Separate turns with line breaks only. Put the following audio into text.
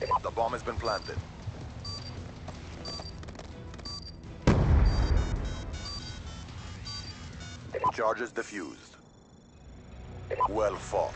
The bomb has been planted. Charges defused. Well fought.